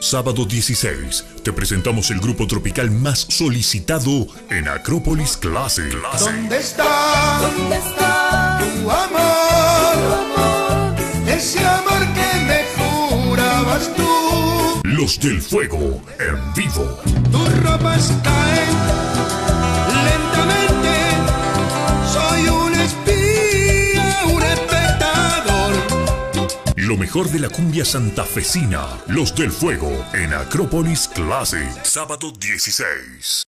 Sábado 16, te presentamos el grupo tropical más solicitado en Acrópolis Classic. ¿Dónde está? ¿Dónde está tu amor? Ese amor que me jurabas tú. Los del Fuego, en vivo. Tus ropas caen Lo mejor de la cumbia santafesina. Los del Fuego, en Acrópolis Classic. Sábado 16.